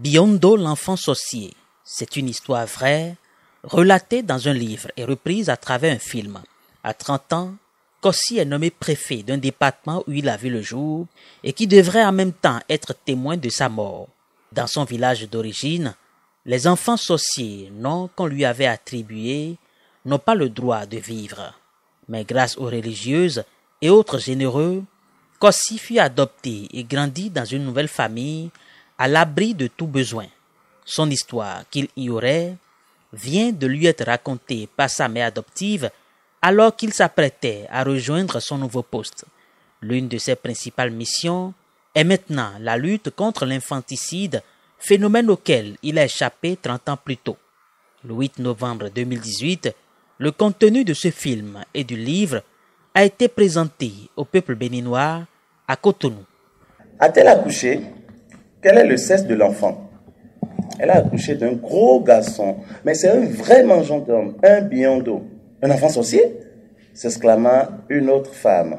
Biondo l'enfant sorcier, c'est une histoire vraie, relatée dans un livre et reprise à travers un film. À 30 ans, Kossi est nommé préfet d'un département où il a vu le jour et qui devrait en même temps être témoin de sa mort. Dans son village d'origine, les enfants sorciers, nom qu'on lui avait attribué, n'ont pas le droit de vivre. Mais grâce aux religieuses et autres généreux, Kossi fut adopté et grandit dans une nouvelle famille à l'abri de tout besoin. Son histoire qu'il y aurait vient de lui être racontée par sa mère adoptive alors qu'il s'apprêtait à rejoindre son nouveau poste. L'une de ses principales missions est maintenant la lutte contre l'infanticide, phénomène auquel il a échappé 30 ans plus tôt. Le 8 novembre 2018, le contenu de ce film et du livre a été présenté au peuple béninois à Cotonou. A-t-elle accouché? Quel est le sexe de l'enfant? Elle a accouché d'un gros garçon, mais c'est un vrai mangeant d'homme, un biondo. Un enfant sorcier? S'exclama une autre femme.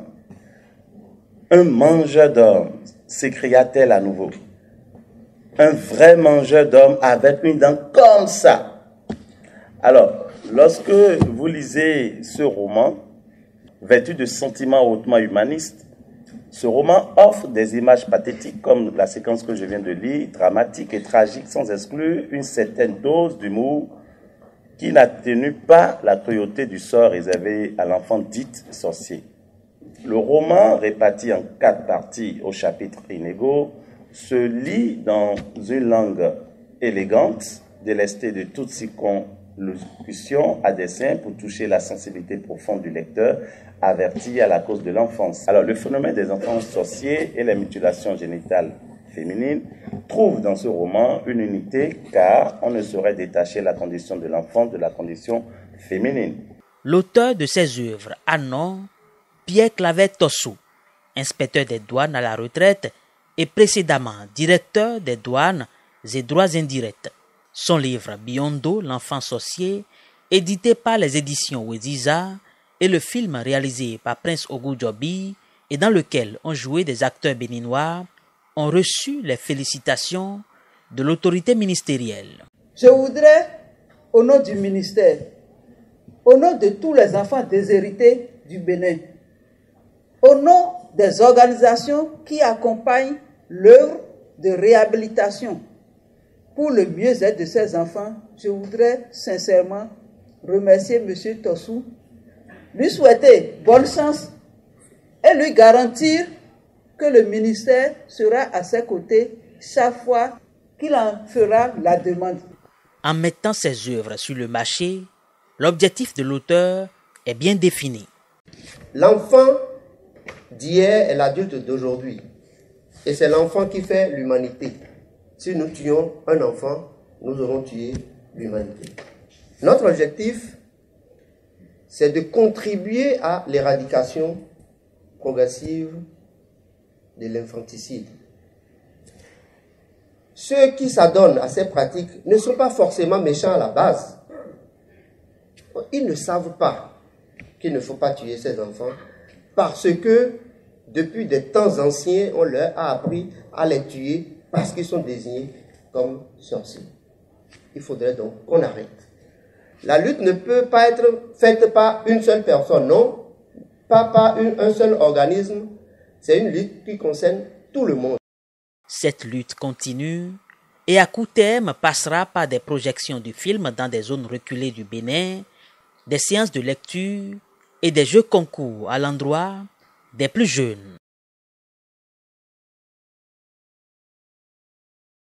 Un mangeur d'hommes, s'écria-t-elle à nouveau. Un vrai mangeur d'hommes avec une dent comme ça. Alors, lorsque vous lisez ce roman, vêtu de sentiments hautement humanistes, ce roman offre des images pathétiques comme la séquence que je viens de lire, dramatique et tragique sans exclure une certaine dose d'humour qui n'atténue pas la cruauté du sort réservé à l'enfant dit sorcier. Le roman, réparti en quatre parties au chapitre inégaux, se lit dans une langue élégante, délestée de toute circonlocution à dessein pour toucher la sensibilité profonde du lecteur averti à la cause de l'enfance. Alors, le phénomène des enfants sorciers et la mutilation génitale féminine trouve dans ce roman une unité car on ne saurait détacher la condition de l'enfant de la condition féminine. L'auteur de ces œuvres a nom Pierre Clavet Tossou, inspecteur des douanes à la retraite et précédemment directeur des douanes et droits indirects. Son livre Biondo, l'enfant sorcier, édité par les éditions Wediza, et le film réalisé par Prince Jobi et dans lequel ont joué des acteurs béninois ont reçu les félicitations de l'autorité ministérielle. Je voudrais, au nom du ministère, au nom de tous les enfants déshérités du Bénin, au nom des organisations qui accompagnent l'œuvre de réhabilitation pour le mieux-être de ces enfants, je voudrais sincèrement remercier M. Tossou lui souhaiter bonne chance et lui garantir que le ministère sera à ses côtés chaque fois qu'il en fera la demande. En mettant ses œuvres sur le marché, l'objectif de l'auteur est bien défini. L'enfant d'hier est l'adulte d'aujourd'hui. Et c'est l'enfant qui fait l'humanité. Si nous tuons un enfant, nous aurons tué l'humanité. Notre objectif c'est de contribuer à l'éradication progressive de l'infanticide. Ceux qui s'adonnent à ces pratiques ne sont pas forcément méchants à la base. Ils ne savent pas qu'il ne faut pas tuer ces enfants parce que depuis des temps anciens, on leur a appris à les tuer parce qu'ils sont désignés comme sorciers. Il faudrait donc qu'on arrête. La lutte ne peut pas être faite par une seule personne, non, pas par un seul organisme. C'est une lutte qui concerne tout le monde. Cette lutte continue et à court terme passera par des projections du film dans des zones reculées du Bénin, des séances de lecture et des jeux concours à l'endroit des plus jeunes.